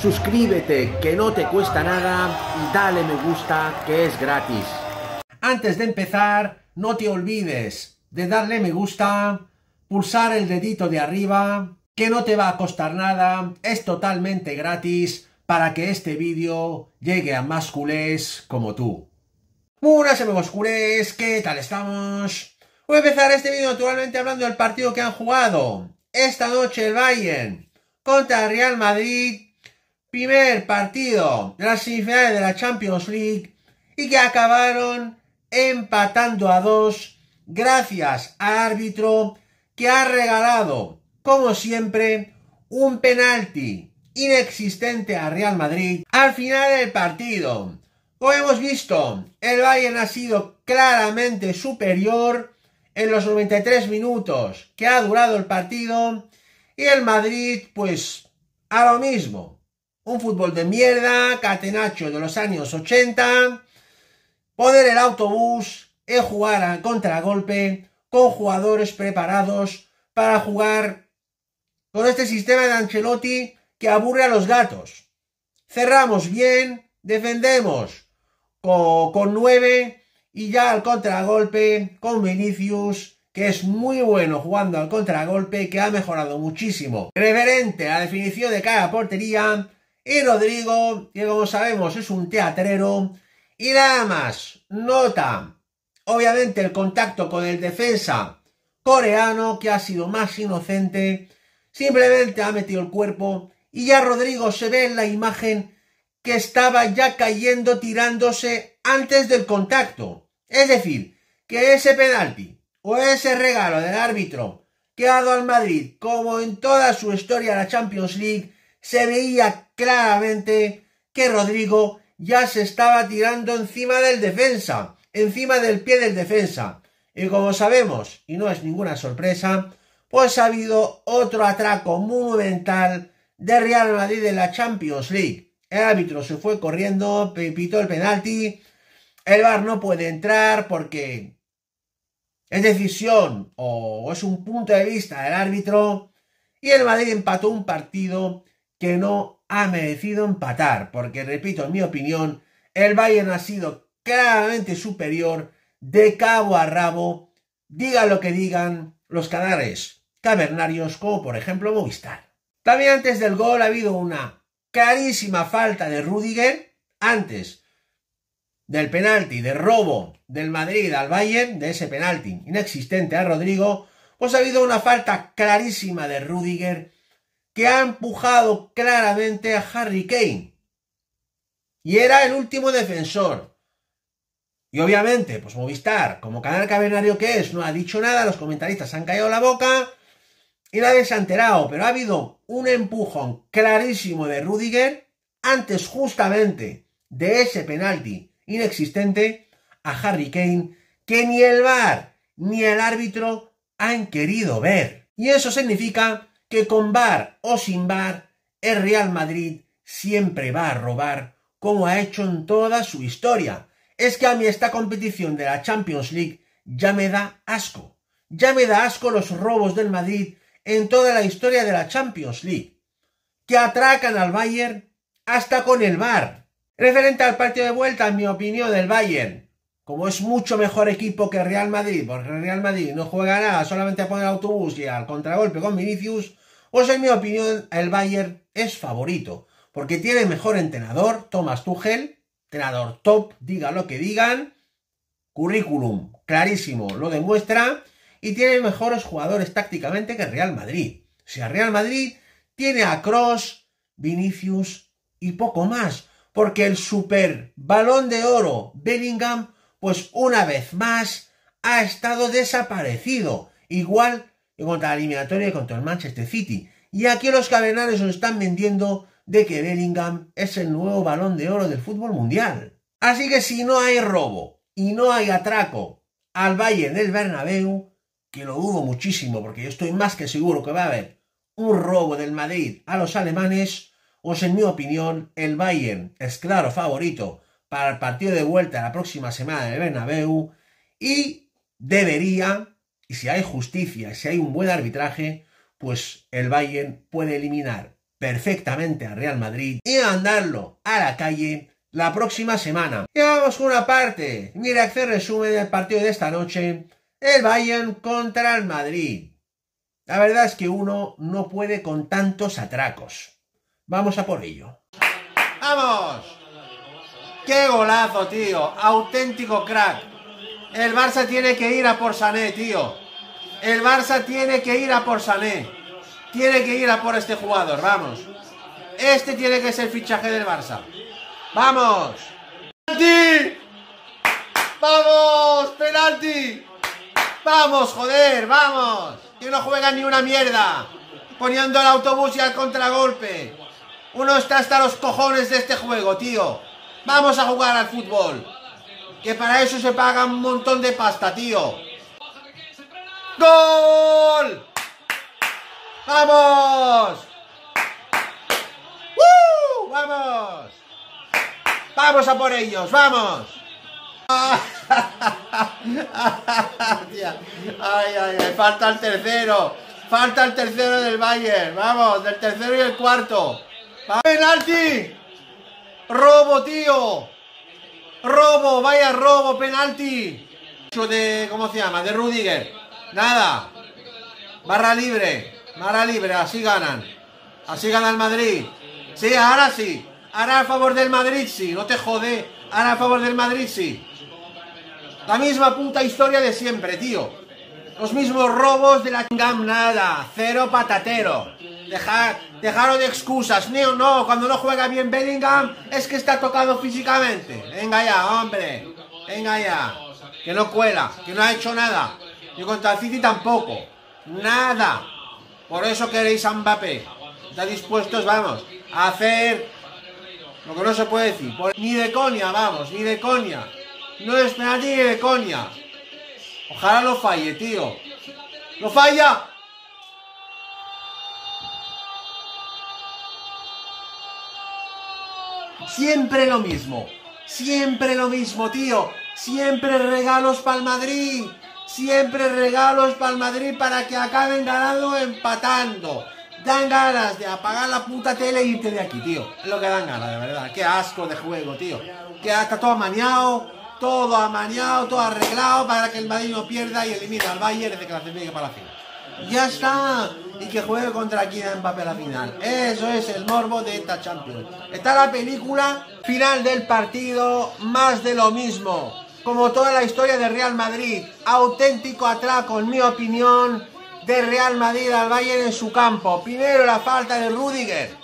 suscríbete que no te cuesta nada y dale me gusta que es gratis. Antes de empezar, no te olvides de darle me gusta, pulsar el dedito de arriba, que no te va a costar nada, es totalmente gratis para que este vídeo llegue a más culés como tú. Buenas amigos culés, ¿qué tal estamos? Voy a empezar este vídeo naturalmente hablando del partido que han jugado. Esta noche el Bayern contra el Real Madrid, primer partido de las semifinales de la Champions League y que acabaron empatando a dos gracias al árbitro que ha regalado, como siempre, un penalti inexistente a Real Madrid al final del partido. Como hemos visto, el Bayern ha sido claramente superior en los 93 minutos que ha durado el partido y el Madrid, pues, a lo mismo. Un fútbol de mierda, catenacho de los años 80, poder el autobús y jugar a contragolpe con jugadores preparados para jugar con este sistema de Ancelotti que aburre a los gatos. Cerramos bien, defendemos con, con nueve y ya al contragolpe con Vinicius que es muy bueno jugando al contragolpe, que ha mejorado muchísimo referente a la definición de cada portería, y Rodrigo, que como sabemos es un teatrero, y nada más, nota, obviamente el contacto con el defensa coreano, que ha sido más inocente, simplemente ha metido el cuerpo, y ya Rodrigo se ve en la imagen que estaba ya cayendo tirándose antes del contacto. Es decir, que ese penalti o ese regalo del árbitro que ha dado al Madrid, como en toda su historia la Champions League, se veía claramente que Rodrigo ya se estaba tirando encima del defensa, encima del pie del defensa. Y como sabemos, y no es ninguna sorpresa, pues ha habido otro atraco monumental de Real Madrid en la Champions League. El árbitro se fue corriendo, pitó el penalti. El VAR no puede entrar porque es decisión o es un punto de vista del árbitro y el Madrid empató un partido que no ha merecido empatar, porque repito, en mi opinión, el Bayern ha sido claramente superior de cabo a rabo, digan lo que digan los canales cavernarios como por ejemplo Movistar. También antes del gol ha habido una clarísima falta de Rudiger, antes del penalti de robo del Madrid al Bayern, de ese penalti inexistente a Rodrigo, pues ha habido una falta clarísima de Rudiger que ha empujado claramente a Harry Kane. Y era el último defensor. Y obviamente, pues Movistar, como canal cavernario que es, no ha dicho nada, los comentaristas han caído la boca y nadie se pero ha habido un empujón clarísimo de Rudiger antes justamente de ese penalti inexistente a Harry Kane que ni el VAR ni el árbitro han querido ver. Y eso significa que con VAR o sin VAR, el Real Madrid siempre va a robar como ha hecho en toda su historia. Es que a mí esta competición de la Champions League ya me da asco. Ya me da asco los robos del Madrid en toda la historia de la Champions League. Que atracan al Bayern hasta con el VAR. Referente al partido de vuelta, en mi opinión, del Bayern, como es mucho mejor equipo que Real Madrid, porque el Real Madrid no juega nada, solamente a poner autobús y al contragolpe con Vinicius, pues en mi opinión, el Bayern es favorito, porque tiene mejor entrenador, Thomas Tuchel, entrenador top, diga lo que digan, currículum clarísimo, lo demuestra, y tiene mejores jugadores tácticamente que Real Madrid. O sea, Real Madrid tiene a Cross, Vinicius y poco más porque el super balón de oro Bellingham, pues una vez más, ha estado desaparecido, igual que contra la eliminatoria y contra el Manchester City. Y aquí los cavernares nos están vendiendo de que Bellingham es el nuevo balón de oro del fútbol mundial. Así que si no hay robo y no hay atraco al Bayern del Bernabéu, que lo dudo muchísimo porque yo estoy más que seguro que va a haber un robo del Madrid a los alemanes, pues en mi opinión, el Bayern es claro favorito para el partido de vuelta la próxima semana de Bernabéu y debería, y si hay justicia, si hay un buen arbitraje, pues el Bayern puede eliminar perfectamente al Real Madrid y mandarlo a la calle la próxima semana. Y vamos con una parte, mi reacción resumen del partido de esta noche, el Bayern contra el Madrid. La verdad es que uno no puede con tantos atracos. Vamos a por ello. ¡Vamos! ¡Qué golazo, tío! Auténtico crack. El Barça tiene que ir a por Sané, tío. El Barça tiene que ir a por Sané. Tiene que ir a por este jugador, vamos. Este tiene que ser el fichaje del Barça. ¡Vamos! ¡Penalti! ¡Vamos! ¡Penalti! ¡Vamos, joder! ¡Vamos! Que no juega ni una mierda. Poniendo el autobús y al contragolpe. Uno está hasta los cojones de este juego, tío. Vamos a jugar al fútbol. Que para eso se paga un montón de pasta, tío. ¡Gol! ¡Vamos! ¡Uh! ¡Vamos! ¡Vamos a por ellos! ¡Vamos! ay, ay, ay, falta el tercero. Falta el tercero del Bayern. Vamos, del tercero y el cuarto. ¡Penalti! ¡Robo, tío! ¡Robo! ¡Vaya robo! ¡Penalti! De, ¿Cómo se llama? De Rudiger. Nada. Barra libre. Barra libre. Así ganan. Así gana el Madrid. Sí, ahora sí. Ahora a favor del Madrid, sí. No te jode. Ahora a favor del Madrid, sí. La misma puta historia de siempre, tío. Los mismos robos de la Gam, nada. Cero patatero. Dejar, dejaros de excusas. No, no, cuando no juega bien Bellingham es que está tocado físicamente. Venga ya, hombre. Venga ya. Que no cuela, que no ha hecho nada. Y contra el City tampoco. Nada. Por eso queréis a Mbappé. Está dispuestos, vamos, a hacer lo que no se puede decir. Ni de coña, vamos, ni de coña. No es penalti ni de coña. Ojalá lo falle, tío. ¡Lo falla! Siempre lo mismo. Siempre lo mismo, tío. Siempre regalos para el Madrid. Siempre regalos para el Madrid para que acaben ganando empatando. Dan ganas de apagar la puta tele e irte de aquí, tío. Es lo que dan ganas, de verdad. Qué asco de juego, tío. Que está todo amañado, todo amañado, todo arreglado para que el Madrid no pierda y elimine al Bayern de que la clasifique para la final. Ya está. Y que juegue contra Kylian Mbappé la final. Eso es el morbo de esta Champions. Está la película, final del partido, más de lo mismo. Como toda la historia de Real Madrid. Auténtico atraco, en mi opinión, de Real Madrid al Bayern en su campo. Primero la falta de Rudiger.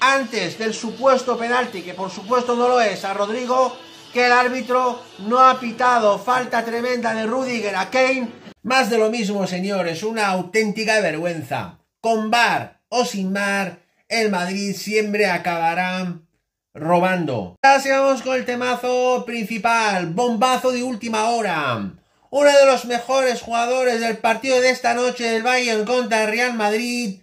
Antes del supuesto penalti, que por supuesto no lo es, a Rodrigo, que el árbitro no ha pitado. Falta tremenda de Rudiger a Kane más de lo mismo, señores, una auténtica vergüenza. Con bar o sin bar, el Madrid siempre acabará robando. Ahora vamos con el temazo principal, bombazo de última hora. Uno de los mejores jugadores del partido de esta noche del Bayern contra el Real Madrid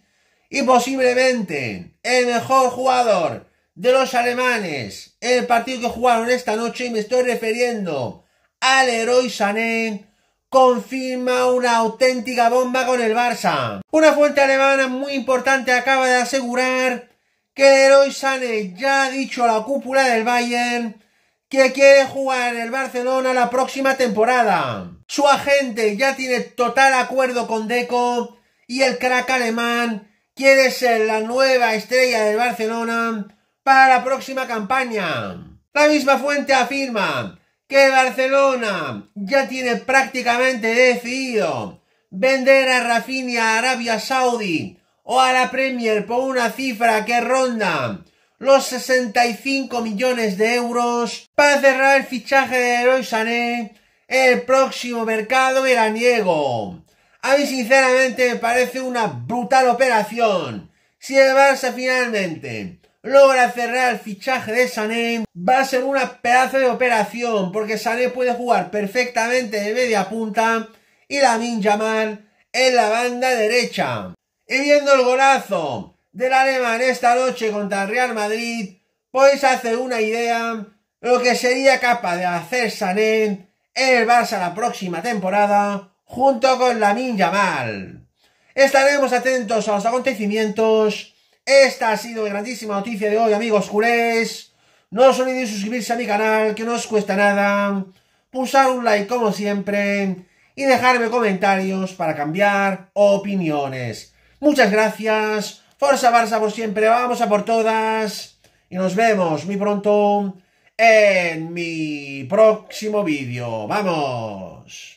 y posiblemente el mejor jugador de los alemanes en el partido que jugaron esta noche y me estoy refiriendo al héroe Sané confirma una auténtica bomba con el Barça. Una fuente alemana muy importante acaba de asegurar que héroe Sané ya ha dicho a la cúpula del Bayern que quiere jugar en el Barcelona la próxima temporada. Su agente ya tiene total acuerdo con Deco y el crack alemán quiere ser la nueva estrella del Barcelona para la próxima campaña. La misma fuente afirma que Barcelona ya tiene prácticamente decidido vender a Rafinha a Arabia Saudí o a la Premier por una cifra que ronda los 65 millones de euros para cerrar el fichaje de Leroy Sané el próximo mercado veraniego. A mí sinceramente me parece una brutal operación. Si el Barça finalmente logra cerrar el fichaje de Sané, va a ser una pedazo de operación, porque Sané puede jugar perfectamente de media punta y la Yamal en la banda derecha. Y viendo el golazo del alemán esta noche contra el Real Madrid, podéis hacer una idea de lo que sería capaz de hacer Sané en el Barça la próxima temporada, junto con la Yamal. Estaremos atentos a los acontecimientos Esta ha sido la grandísima noticia de hoy, amigos culés. No os olvidéis suscribirse a mi canal, que no os cuesta nada. Pulsar un like como siempre. Y dejarme comentarios para cambiar opiniones. Muchas gracias. Forza Barça por siempre. Vamos a por todas. Y nos vemos muy pronto en mi próximo vídeo. ¡Vamos!